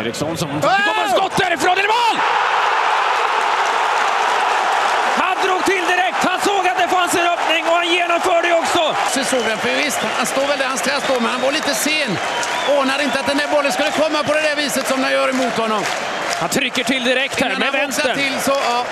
Eriksson som... Det kommer skott äh! därifrån, är det mål? Han drog till direkt, han såg att det fanns en öppning och han genomförde också. Så såg den, för visst, han står väl där han ska stå, men han var lite sen. Ordnade inte att den där bollen skulle komma på det där viset som den gör emot honom. Han trycker till direkt här Innan med vänster. vänstern. till så, ja.